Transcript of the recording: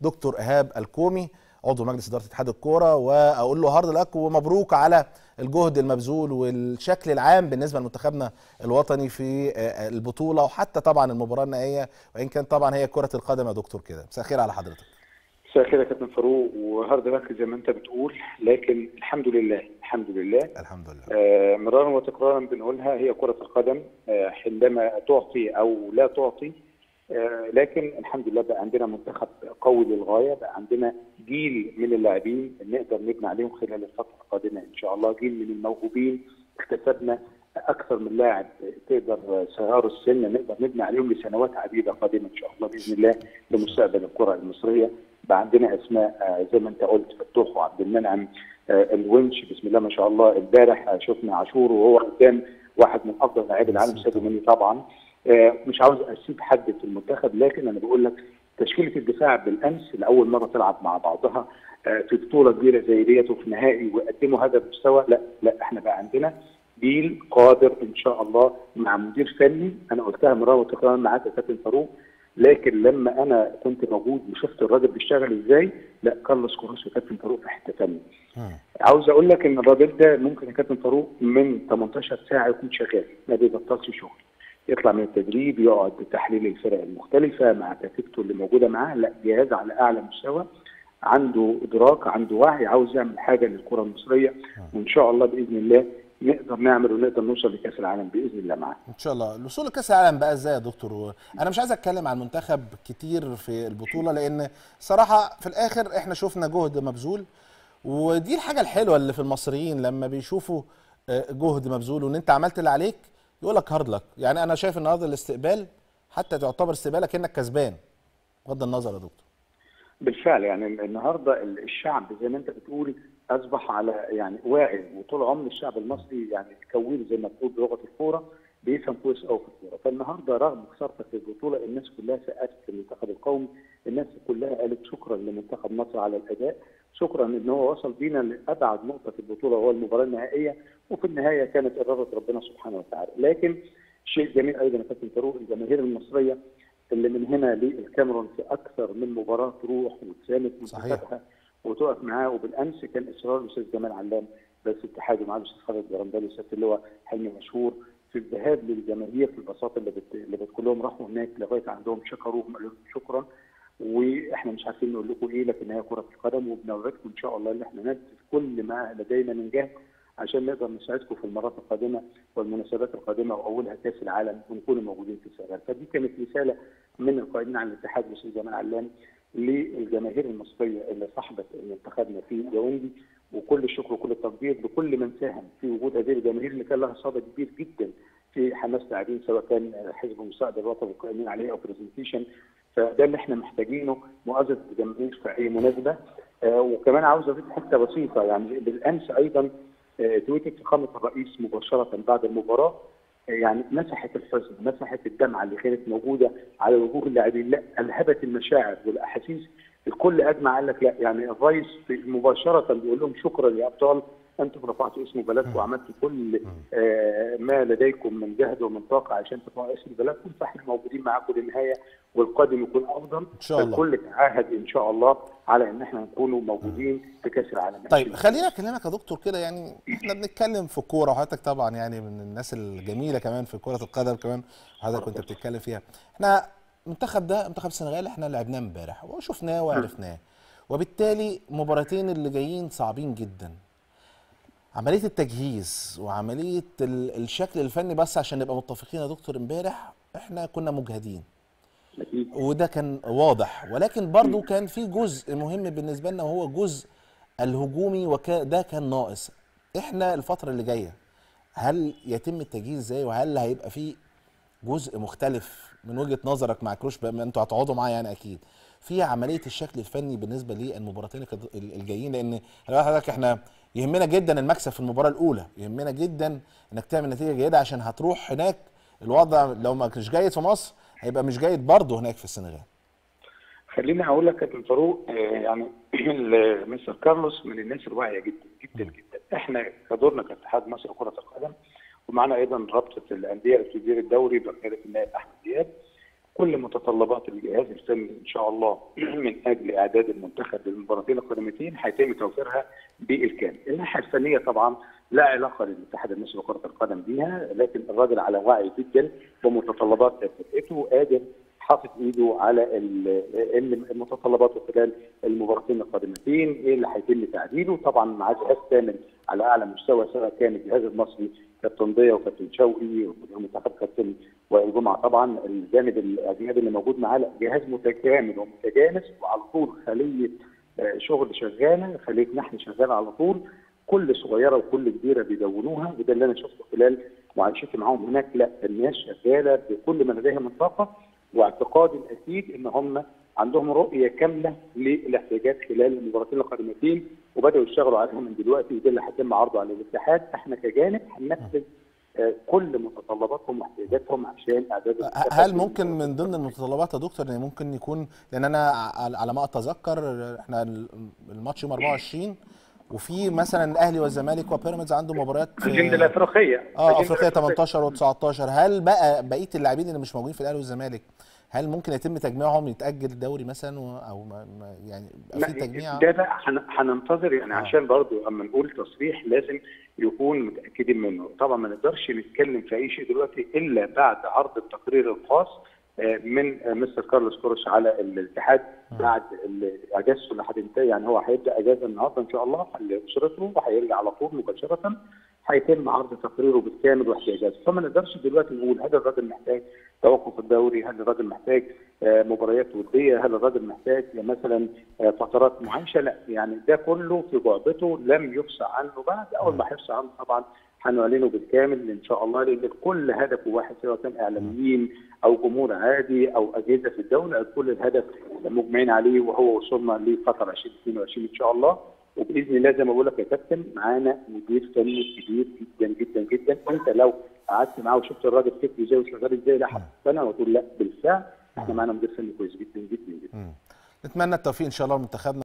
دكتور إيهاب الكومي عضو مجلس إدارة اتحاد الكورة وأقول له hard luck ومبروك على الجهد المبذول والشكل العام بالنسبة لمنتخبنا الوطني في البطولة وحتى طبعا المباراة النهائية وإن كان طبعا هي كرة القدم يا دكتور كده. مساء الخير على حضرتك. مساء الخير يا كابتن فاروق و hard luck زي ما أنت بتقول لكن الحمد لله الحمد لله. الحمد لله. آه مرارا وتكرارا بنقولها هي كرة القدم آه حينما تعطي أو لا تعطي آه لكن الحمد لله بقى عندنا منتخب قوي للغاية بقى عندنا جيل من اللاعبين نقدر نبني عليهم خلال الفترة القادمة إن شاء الله جيل من الموهوبين اكتسبنا أكثر من لاعب تقدر صغار السن نقدر نبني عليهم لسنوات عديدة قادمة إن شاء الله بإذن الله لمستقبل الكرة المصرية. بقى عندنا أسماء زي ما أنت قلت فتوح وعبد المنعم الونش بسم الله ما شاء الله امبارح شفنا عاشور وهو قدام واحد من أفضل لاعبي العالم ساديو ماني طبعا. مش عاوز أسيب حد في المنتخب لكن أنا بقول لك تشكيلة الدفاع بالأمس لأول مرة تلعب مع بعضها في بطولة كبيرة زي ديت وفي نهائي ويقدموا هذا المستوى لا لا إحنا بقى عندنا جيل قادر إن شاء الله مع مدير فني أنا قلتها مرة وتكرار معاك يا كابتن فاروق لكن لما أنا كنت موجود وشفت الراجل بيشتغل إزاي لا كارلوس كوروس وكابتن فاروق في حتة ثانية. عاوز أقول لك إن الراجل ده ممكن يا كابتن فاروق من 18 ساعة يكون شغال ما بيبطلش شغل. يطلع من التدريب يقعد بتحليل الفرق المختلفة مع كتيبته اللي موجودة معاه لا جهاز على أعلى مستوى عنده إدراك عنده وعي عاوز يعمل حاجة للكرة المصرية وإن شاء الله بإذن الله نقدر نعمل ونقدر نوصل لكأس العالم بإذن الله معاه. إن شاء الله الوصول لكأس العالم بقى إزاي يا دكتور؟ أنا مش عايز أتكلم عن المنتخب كتير في البطولة لأن صراحة في الآخر إحنا شفنا جهد مبذول ودي الحاجة الحلوة اللي في المصريين لما بيشوفوا جهد مبذول وإن أنت عملت اللي عليك يقول لك hard luck. يعني أنا شايف النهارده الاستقبال حتى تعتبر استقبالك انك كسبان. بغض النظر يا دكتور. بالفعل يعني النهارده الشعب زي ما أنت بتقول أصبح على يعني واعي وطول عمر الشعب المصري يعني كوير زي ما بتقول بلغة الكورة بيفهم كويس قوي في الكورة. فالنهاردة رغم خسارتك في البطولة الناس كلها سقفت المنتخب القومي الناس كلها قالت شكرا لمنتخب مصر على الأداء. شكرا إن هو وصل بينا لأبعد نقطة في البطولة وهو المباراة النهائية. وفي النهاية كانت إرادة ربنا سبحانه وتعالى. لكن شيء جميل أيضا كابتن فاروق الجماهير المصرية اللي من هنا للكاميرون في أكثر من مباراة تروح وتساند منتخبها وتقف معاه. وبالأمس كان إصرار الأستاذ جمال علام رئيس الاتحاد ومعاه الأستاذ خالد جرندالي سياده اللواء حلمي مشهور في الذهاب للجماهير في البساطة اللي بت... اللي بت كلهم راحوا هناك لغاية عندهم شكروهم قالوا لهم شكرا. وإحنا مش عارفين نقول لكم إيه لكن هي كرة القدم. وبنوعدكم إن شاء الله إن إحنا ننفذ كل ما لدينا من جهد عشان نقدر نساعدكم في المرات القادمة والمناسبات القادمة واولها كأس العالم ونكون موجودين في السنغال فدي كانت رسالة من القائمين على الاتحاد الاستاذ جمال علام للجماهير المصرية اللي صاحبت منتخبنا في ياوندي وكل الشكر وكل التقدير لكل من ساهم في وجود هذه الجماهير اللي كان لها صدى كبير جدا في حماس لاعبين سواء كان حزب المساعدة الوطني القائمين عليه أو برزنتيشن فده اللي إحنا محتاجينه مؤازرة الجماهير في أي مناسبة. آه وكمان عاوز أضيف حتة بسيطة يعني بالأمس أيضا آه تويتت فخامه الرئيس مباشرة بعد المباراة يعني مسحت الحزن مسحت الدمعة اللي كانت موجودة على وجوه اللاعبين. لا ألهبت المشاعر والأحاسيس الكل أجمع. قال لك لا يعني الرئيس مباشرة بيقول لهم شكرا يا أبطال. أنتم رفعتوا اسم بلدكم وعملتوا كل آه ما لديكم من جهد ومن طاقة عشان ترفعوا اسم بلدكم فاحنا موجودين معاكم للنهاية والقادم يكون أفضل. إن شاء الله. الكل تعاهد إن شاء الله على إن إحنا نكون موجودين في كاس العالم. طيب خلينا اكلمك يا دكتور كده يعني إحنا بنتكلم في الكوره وحضرتك طبعا يعني من الناس الجميلة كمان في كرة القدم كمان حضرتك كنت بتتكلم فيها. إحنا المنتخب ده منتخب السنغال إحنا لعبناه امبارح وشفناه وعرفناه وبالتالي مباراتين اللي جايين صعبين جدا. عملية التجهيز وعملية الشكل الفني بس عشان نبقى متفقين يا دكتور امبارح إحنا كنا مجهدين. وده كان واضح. ولكن برضو كان في جزء مهم بالنسبة لنا وهو جزء الهجومي وده كان ناقص. إحنا الفترة اللي جاية هل يتم التجهيز إزاي؟ وهل هيبقى في جزء مختلف؟ من وجهة نظرك مع كروش بما أنتوا هتقعدوا معاه يعني أكيد. في عملية الشكل الفني بالنسبة للمباراتين الجايين لأن حضرتك إحنا يهمنا جدا المكسب في المباراة الأولى. يهمنا جدا إنك تعمل نتيجة جيدة عشان هتروح هناك. الوضع لو ما كانش جيد في مصر هيبقى مش جيد برضه هناك في السنغال. خليني أقول لك كابتن فاروق يعني مستر كارلوس من الناس الواعية جدا جدا جدا. إحنا كدورنا كاتحاد مصر كره القدم ومعنا أيضا رابطة الأندية اللي بتدير الدوري بقياده النائب أحمد دياب. كل متطلبات الجهاز الفني إن شاء الله من أجل إعداد المنتخب للمباراتين القادمتين هيتم توفيرها بالكامل. الناحية الفنية طبعا لا علاقة للاتحاد المصري لكرة القدم بيها لكن الراجل على وعي جدا بمتطلبات فرقته قادر حاطط إيده على المتطلبات خلال المباراتين القادمتين إيه اللي هيتم تعديله طبعا مع جهاز كامل على أعلى مستوى سواء كان الجهاز المصري كابتن ضياء وكابتن شوقي والمنتخب كابتن وائل جمعه طبعا الجانب الأجنبي اللي موجود معاه جهاز متكامل ومتجانس وعلى طول خلية شغل شغالة خلية نحن شغالة على طول. كل صغيرة وكل كبيرة بيدونوها وده اللي أنا شفته خلال معايشتي معاهم هناك. لا الناس شغالة بكل ما لديها من طاقه واعتقادي الأكيد إن هم عندهم رؤية كاملة للاحتياجات خلال المباراتين القادمتين. وبدأوا يشتغلوا عليهم من دلوقتي وده اللي هيتم عرضه على الاتحاد. إحنا كجانب هننفذ كل متطلباتهم واحتياجاتهم عشان أعداد هل ممكن من ضمن المتطلبات يا دكتور إن ممكن يكون لأن أنا على ما أتذكر إحنا الماتش يوم 24 وفي مثلا الأهلي والزمالك وبيراميدز عنده مباريات في الأفريقية. آه افريقيا 18 و19 هل بقى بقية اللاعبين اللي مش موجودين في الأهلي والزمالك هل ممكن يتم تجميعهم يتأجل الدوري مثلا أو ما يعني في تجميع؟ ده بقى هننتظر يعني آه. عشان برضو أما نقول تصريح لازم يكون متأكدين منه. طبعا ما نقدرش نتكلم في أي شيء دلوقتي إلا بعد عرض التقرير الخاص من مستر كارلوس كورش على الاتحاد بعد اجازته اللي هتنتهي يعني هو هيبدأ أجازة النهارده إن شاء الله لاسرته وهيرجع على طول مباشرة هيتم عرض تقريره بالكامل واحتياجاته فما نقدرش دلوقتي نقول هل الراجل محتاج توقف الدوري هل الراجل محتاج مباريات وديه هل الراجل محتاج مثلا فترات معايشه لا يعني ده كله في جعبته لم يفصى عنه بعد اول ما هيفصى عنه طبعا هنعلنه بالكامل إن شاء الله لأن كل هدف واحد سواء كان إعلاميين أو جمهور عادي أو أجهزة في الدولة كل الهدف مجمعين عليه وهو وصلنا لفترة 2022 إن شاء الله. وبإذن الله زي ما بقول لك يا كابتن معانا مدير فني كبير جدا جدا جدا. انت لو قعدت معاه وشفت الراجل فكره إزاي وشغال إزاي لا هتقتنع وتقول لا بالفعل إحنا معانا مدير فني كويس جدا جدا جدا. نتمنى التوفيق إن شاء الله لمنتخبنا